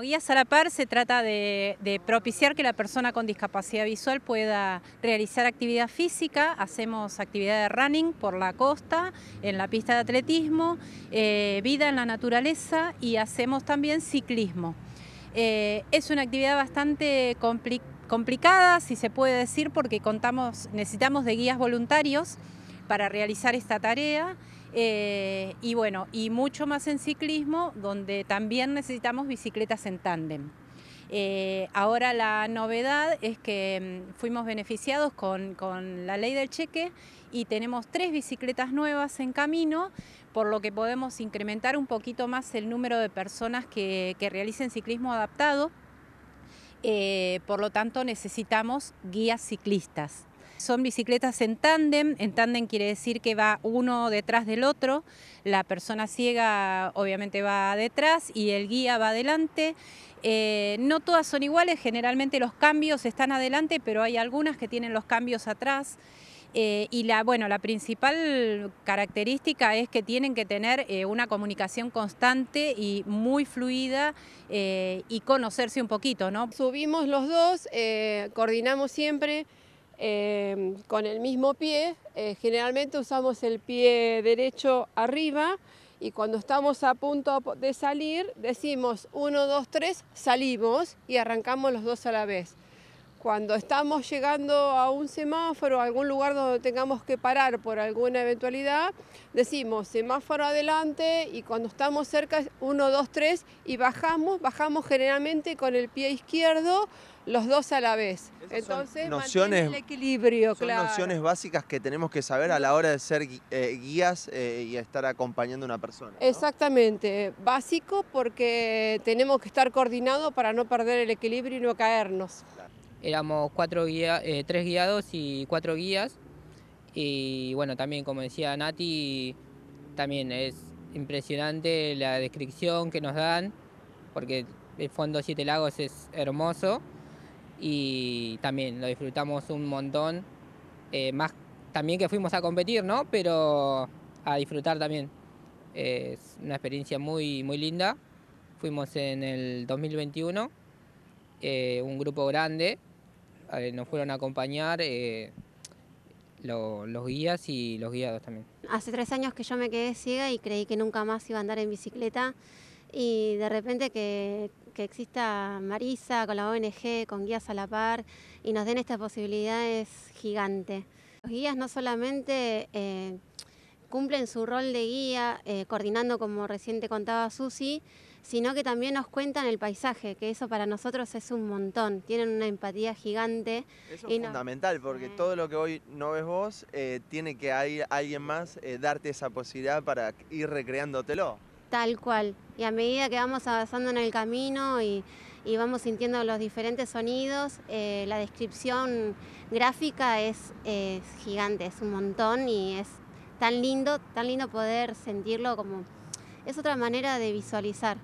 Guías a la par se trata de, propiciar que la persona con discapacidad visual pueda realizar actividad física. Hacemos actividad de running por la costa, en la pista de atletismo, eh, vida en la naturaleza y hacemos también ciclismo. Eh, es una actividad bastante complicada, si se puede decir, porque contamos, necesitamos de guías voluntarios para realizar esta tarea. Eh, y bueno, y mucho más en ciclismo, donde también necesitamos bicicletas en tándem. Eh, ahora la novedad es que mm, fuimos beneficiados con, la ley del cheque y tenemos tres bicicletas nuevas en camino, por lo que podemos incrementar un poquito más el número de personas que, realicen ciclismo adaptado. Eh, por lo tanto, necesitamos guías ciclistas. Son bicicletas en tándem, en tándem quiere decir que va uno detrás del otro, la persona ciega obviamente va detrás y el guía va adelante. Eh, no todas son iguales, generalmente los cambios están adelante, pero hay algunas que tienen los cambios atrás. Eh, y la, bueno, la principal característica es que tienen que tener eh, una comunicación constante y muy fluida y conocerse un poquito. ¿no? Subimos los dos, coordinamos siempre, Em, con el mismo pie. Eh, generalmente usamos el pie derecho arriba y cuando estamos a punto de salir decimos 1, 2, 3, salimos y arrancamos los dos a la vez. Cuando estamos llegando a un semáforo, a algún lugar donde tengamos que parar por alguna eventualidad, decimos semáforo adelante y cuando estamos cerca 1, 2, 3 y bajamos, bajamos generalmente con el pie izquierdo los dos a la vez. Entonces, nociones, el equilibrio, son nociones básicas que tenemos que saber a la hora de ser eh, guías eh, y estar acompañando a una persona. Exactamente, básico porque tenemos que estar coordinados para no perder el equilibrio y no caernos. Éramos cuatro guía, eh, tres guiados y cuatro guías. Y bueno, también como decía Nati, también es impresionante la descripción que nos dan, porque el fondo Siete Lagos es hermoso y también lo disfrutamos un montón, eh, más también que fuimos a competir, ¿no? Pero a disfrutar también. es una experiencia muy, muy linda. Fuimos en el 2021, eh, un grupo grande, nos fueron a acompañar los guías y los guiados también. Hace tres años que yo me quedé ciega y creí que nunca más iba a andar en bicicleta y de repente que, exista Marisa con la ONG, con Guías a la Par y nos den esta posibilidad es gigante. Los guías no solamente eh, cumplen su rol de guía, eh, coordinando como recién te contaba Susi, sino que también nos cuentan el paisaje, que eso para nosotros es un montón, tienen una empatía gigante. Eso es fundamental, porque todo lo que hoy no ves vos, eh, tiene que hay, alguien más darte esa posibilidad para ir recreándotelo. Tal cual. Y a medida que vamos avanzando en el camino y, vamos sintiendo los diferentes sonidos, eh, la descripción gráfica es, es, gigante, es un montón y es tan lindo, tan lindo poder sentirlo como... Es otra manera de visualizar.